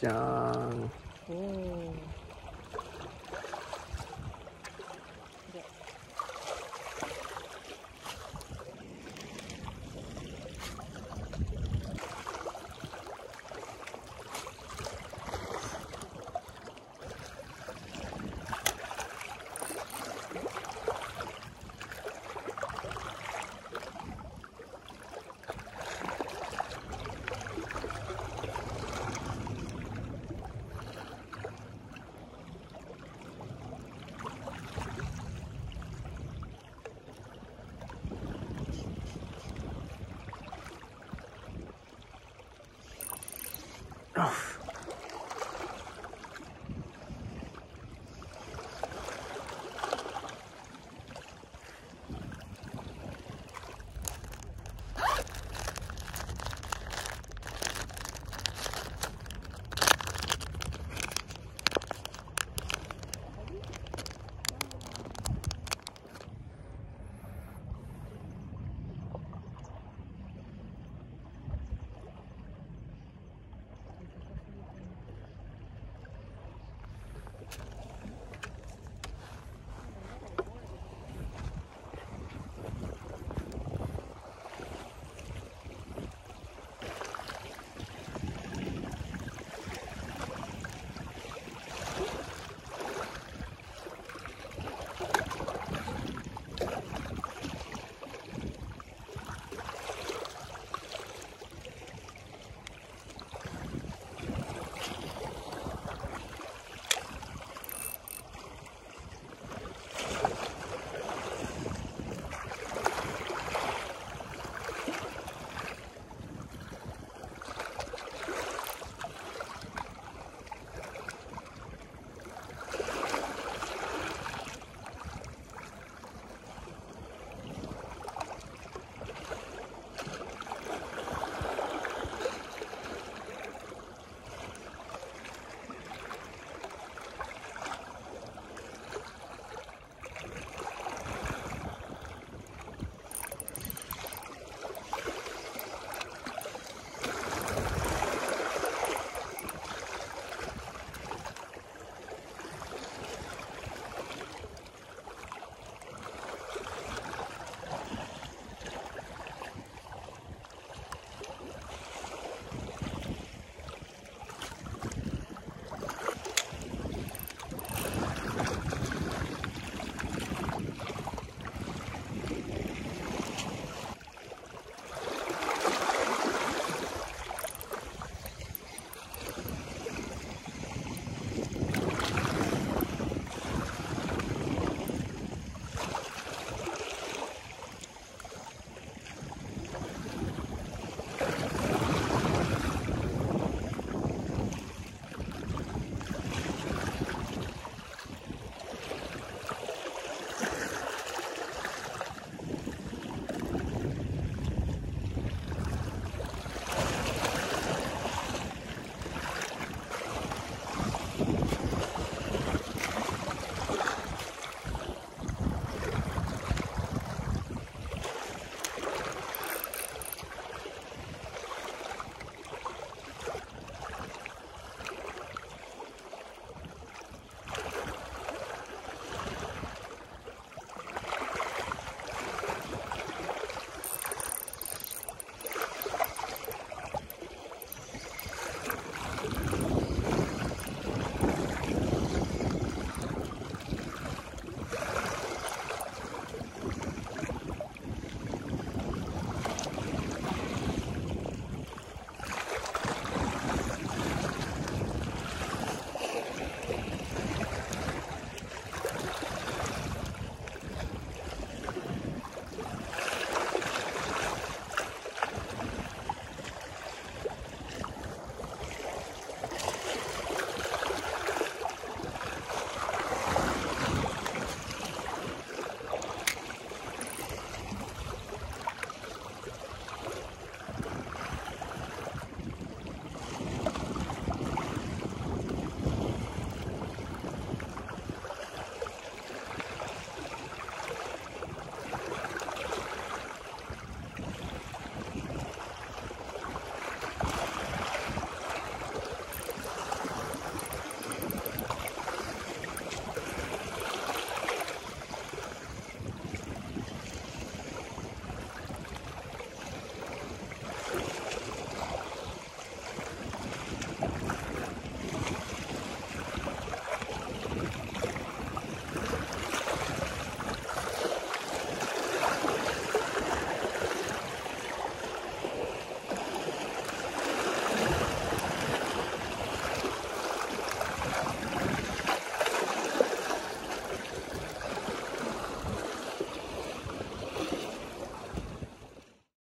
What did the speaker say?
姜，哦。Oh.